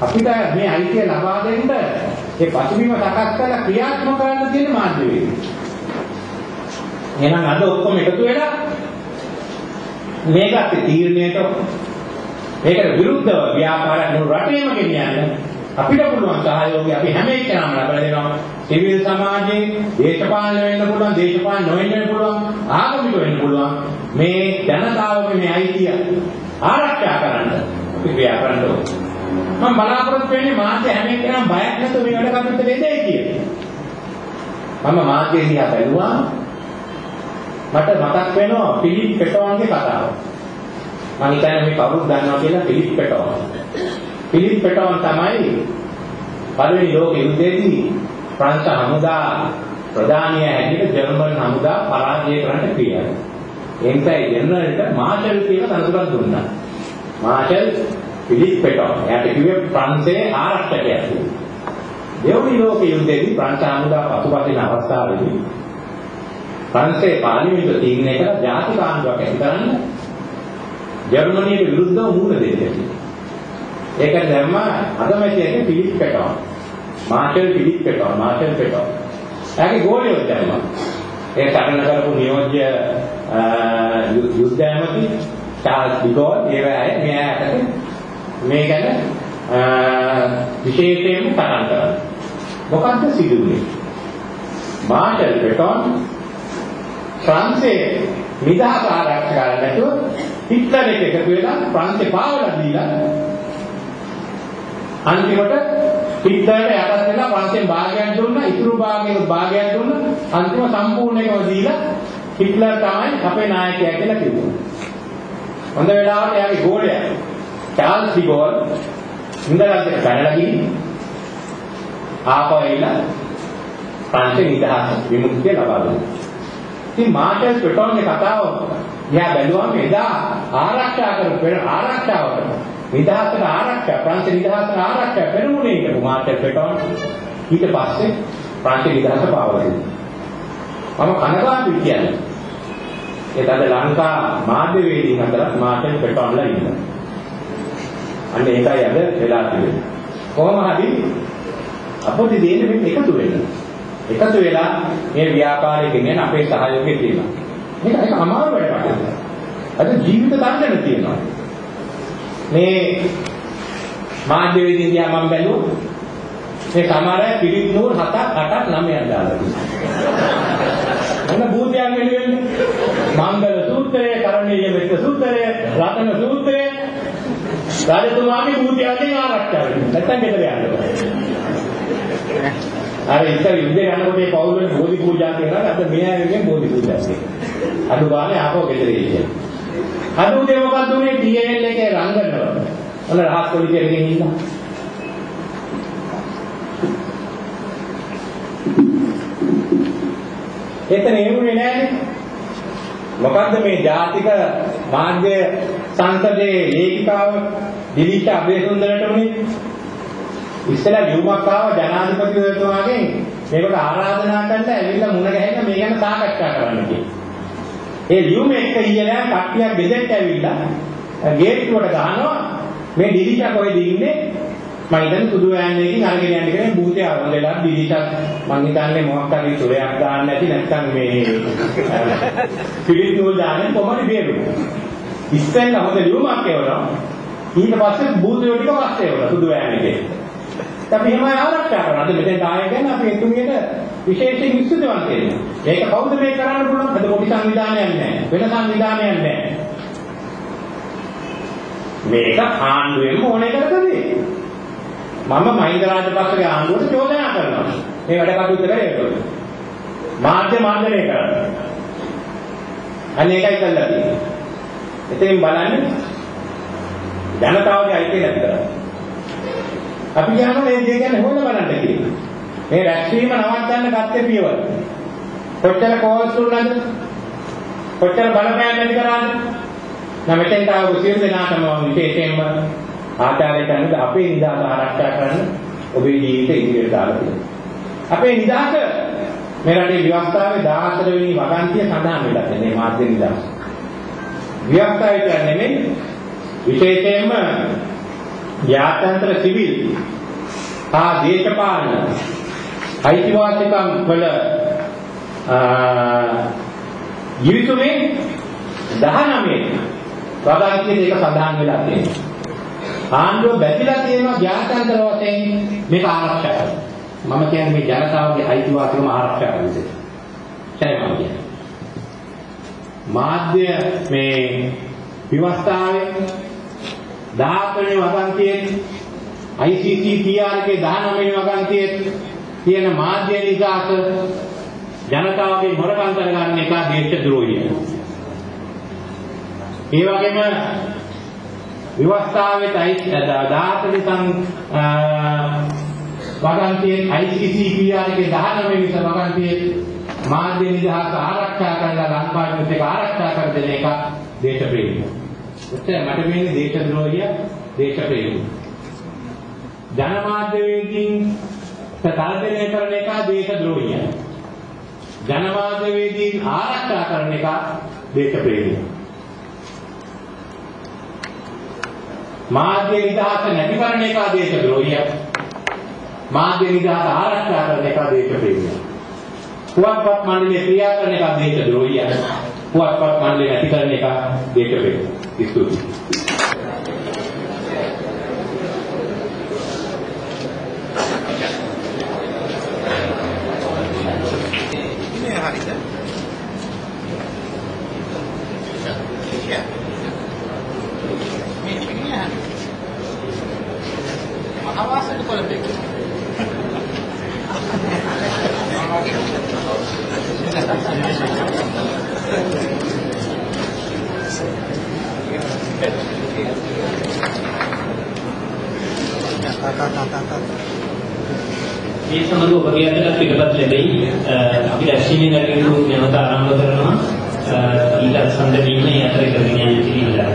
අපිට මේ අයිතිය ලබා දෙන්න ඒ පසුබිම සකස් කරලා ක්‍රියාත්මක කරන්න තියෙන මාධ්‍ය වේවි. එහෙනම් අද ඔක්කොම එකතු වෙලා මේකට තීරණයට මේකට විරුද්ධව ව්‍යාපාරයක් නුර රටේම ගෙනියන්න අපිට පුළුවන් සහයෝගය අපි හැම එකනම ලබා දෙනවා. සිවිල් සමාජයේ දේශපාලන වෙන්න පුළුවන්, දේශපාලන නොවෙන්න පුළුවන්, ආගමික වෙන්න පුළුවන්. මේ ජනතාවගේ මේ අයිතිය ආරක්ෂා කරන්න අපි ක්‍රියා කරන්න ඕනේ. මම බලාපොරොත්තු වෙන්නේ මාධ්‍ය හැම එකනම බයක් නැතුව මේ වැඩ කටයුතු දෙන්නේ කියලා. මම මාධ්‍ය දිහා බැලුවා. මට මතක් වෙනවා ෆිලිප් පෙටෝන්ගේ කතාව. මම හිතන්නේ මේ කවුරුත් දන්නවා කියලා ෆිලිප් පෙටෝන්. ෆිලිප් පෙටෝන් තමයි පළවෙනි ලෝක යුද්ධයේදී ප්‍රංශ හමුදා ප්‍රධානිය හැටියට ජර්මන් හමුදා පරාජය කරන්න කියලා. එන්ටයි ජෙනරල්ට මාෂල් කියලා තනතුරක් දුන්නා. Marshal Philippe Petain. එයාට කිව්වේ ප්‍රංශයේ ආරක්ෂකයෙක් කියලා. දෙවනි ලෝක යුද්ධයේදී ප්‍රංශ හමුදා පසුබසින අවස්ථාවේදී ප්‍රංශයේ පාර්ලිමේන්තුව තීරණය කළා ජාතික ආණ්ඩුවක් ඇති කරන්න ජර්මනියට විරුද්ධව මුහුණ දෙන්න. ඒක දැම්ම අගමැතියගේ Philippe Petain. Marshal Philippe Petain marshal Petain. එයාගේ ගෝලියෝ දැම්මා. ඒ සටන කරපු නියෝජ්‍ය යුද්ධ ඇමති චාල්ස් ඩිගෝල් ඒ වෙලාවේ මෙයාට මේ ගැන විශේෂයෙන්ම සටන් කරා. මොකක්ද සිදුවේ? මාෂල් පෙටෝන් ෆ්‍රාන්සයේ නිදහස ආරක්ෂා කරන්න නැතුව හිට්ලර් එක එකතු වෙලා ප්‍රංශේ පාවලා දීලා අන්තිමට හිට්ලර්ට යටත් වෙලා ප්‍රංශෙන් භාගයක් දුන්නා ඉතුරු භාගයක භාගයක් දුන්නා අන්තිම සම්පූර්ණ එකම දීලා හිට්ලර් තමයි අපේ නායකයා කියලා කිව්වා. හොඳ වෙලාවට එයාගේ ගෝලයා චාල්ස් ඩිගෝල් ඉන්දරන්තේ පැනලා ගිහින් ආපහු එලා ප්‍රංශේ නිදහස විමුක්තිය ලබා දුන්නා. ඉතින් මාර්ෂල් පෙටෝන්ගේ කතාව එයා බැලුවම එදා ආරක්ෂා කරපු පෙර ආරක්ෂාවට නිදහසට ආරක්ෂා ප්‍රංශ නිදහසට ආරක්ෂා පෙරමුණේ හිටපු මාර්ෂල් පෙටෝන් ඊට පස්සේ ප්‍රංශ නිදහස පාවලා දුන්නා. මම කනගාටුයි කියන්නේ. ඒ තද ලංකා මාධ්‍යවේදීන් අතර මාර්ෂල් පෙටෝන්ලා ඉන්නවා. අන්න ඒකයි අද වෙලා තියෙන්නේ. කොහොම හරි අපොදි දෙන්නේ මේක එකතු වෙන්න. එකතු වෙලා මේ ව්‍යාපාරය ගෙනියන අපේ සහයෝගය තියෙනවා. මේක ඒක අමාරු වැඩක්. අද ජීවිත දර්ශන තියෙනවා. මේ මාධ්‍ය වේදිකේ දිහා මම බැලුවා. මේ සමහර අය පිළිත් නූල් 7ක් 8ක් 9ක් දාලා තියෙනවා. මොන භූතයන් වෙනුවෙන්නේ? මංගල සූත්‍රය, කරණීය මෙත්ත සූත්‍රය, රතන සූත්‍රය රාජතුමාගේ භූතයන්ගෙන් ආරක්ෂා වෙනවා. නැත්තම් ගෙදර යන්න අර ඉස්සර යුද්ධේ යනකොට ඒ පවුල් වල බෝධි පූජා කරනවා අද මේ අයගෙන් බෝධි පූජා කරනවා. අඩු ගානේ ආපහු ගෙදර ගිහින්. අද උදේ මොකක්ද උනේ DL එකේ රංගනවල. ඔන්න රහස් පොලිසියකින් ඉන්නවා. එතන එමුනේ නෑනේ. මොකද්ද මේ ජාතික මාධ්‍ය සංසදයේ ලේඛිකාව දිලිෂා අබේසුන්දරට උනේ? ඉස්සෙල්ලා ලියුමක් ආව ජනාධිපතිවරතුමාගෙන් මේකට ආරාධනා කරන්න ඇවිල්ලා මුණ ගැහෙන්න මේ ගැන සාකච්ඡා කරන්න කියලා. ඒ ලියුම එක්ක ඊයලා කට්ටියක් ගෙදරට ඇවිල්ලා ගේට්ටුවට ගහනවා මේ දිලිෂා කොහෙද ඉන්නේ මම ඉතින් සුදු වෑන්නේකින් අරගෙන යන්න කියලා භූතය ආවම වෙලා දිලිෂා මං හිතන්නේ මොකක් හරි සුරයක් දාන්න නැති නැත්නම් මේ පිළිත් නූල් දාන්න කොහොමද බේරුනේ ඉස්සෙල්ලා හොඳ ලියුමක් එවනවා ඊට පස්සේ භූතයෝ ටික පස්සේ එවනවා සුදු වෑන්නේකින් අපි එහෙමයි ආරක්ෂා කරනවා. අද මෙතෙන් ආයෙ ගැන අපි එතුමියට විශේෂයෙන් විශ්වාසවන්ත වෙනවා. මේක කවුද මේ කරන්න පුළුවන්? අද පොඩි සංවිධානයක් නැහැ. වෙන සංවිධානයක් නැහැ. මේක ආණ්ඩුවෙන්ම ඕනේ කරගන්නේ. මම මහින්ද රාජපක්ෂගේ ආණ්ඩුවට චෝදනා කරනවා. මේ වැඩ කටයුතු කරේ ඒකවල. මාධ්‍ය මාර්ගණය කරනවා. අන්න ඒකයි කළා තියෙන්නේ. එතෙන් බලන්නේ ජනතාවගේ අයිතිය නැති කරන්නේ. අපි කියනවා මේ දේ ගැන හොයලා බලන්න කියලා. මේ රැස්වීම නවත්තන්න ගත්තේ පියවර. කොච්චර කෝල්ස් දුන්නද? කොච්චර බලපෑම් ඇති කරාද? නම් මෙතෙන් තාව සියලු දෙනාටම විශේෂයෙන්ම ආචාර්ය කරනද අපේ නිදහස ආරක්ෂා කරන්න ඔබේ ජීවිතය ඉදිරියට දාලා තියෙනවා. අපේ නිදහස මේ රටේ ව්‍යවස්ථාවේ 14 වෙනි වගන්තිය සඳහන් වෙලා තියෙනවා මාධ්‍ය නිදහස. ව්‍යවස්ථාවේ කියන්නේ නෙමෙයි විශේෂයෙන්ම ජාත්‍යන්තර සිවිල් හා දේශපාලන අයිතිවාසිකම් වල ජීවිතුමේ 19 වගාන්තියේ ඒක සඳහන් වෙලා තියෙනවා. ආණ්ඩුව බැඳිලා තියෙනවා ජාත්‍යන්තර වශයෙන් මේක ආරක්ෂා කරනවා. මම කියන්නේ මේ ජනතාවගේ අයිතිවාසිකම ආරක්ෂා කරන දේ. ඒයි මම කියන්නේ. මාධ්‍ය මේ විවස්ථාවේ 17 වෙනි වගන්තියේ ICC TRK 19 වෙනි වගන්තියේ තියෙන මාධ්‍ය නිසාක ජනතාවගේ හොරකම් කරගන්න එක දේශද්‍රෝහිය. ඒ වගේම විවස්ථාවේ 17 නිසං වගන්තියේ ICC TRK 19 වෙනි වගන්තියේ මාධ්‍ය නිදහස ආරක්ෂා කරලා ලංකාවේ එක ආරක්ෂා කර දෙන එක දේශප්‍රේමී. එතන මට මේනේ දේශද්‍රෝහිය දේශප්‍රේමී. ජනමාධ්‍යවේදීන් තර්ජනය කරන එක දේශද්‍රෝහිය. ජනමාධ්‍යවේදීන් ආරක්ෂා කරන එක දේශප්‍රේමී. මාධ්‍ය නිදහස නැති කරන එක දේශද්‍රෝහිය. මාධ්‍ය නිදහස ආරක්ෂා කරන එක දේශප්‍රේමී. පුවත්පත් මණ්ඩලයේ ක්‍රියා කරන එක දේශද්‍රෝහිය. පුවත්පත් මණ්ඩලය නැති කරන එක දේශප්‍රේමී. ස්තුතියි. මහවාසයට කොළඹ මේ සමග ඔබගේ අතට පිටපත් ලැබෙයි. අපි රැස්වීමේ නැගිටිනු නැවත ආරම්භ කරනවා. ඊට සම්බන්ධ වීම යතර කරගෙන යන්න පිළිවෙලයි.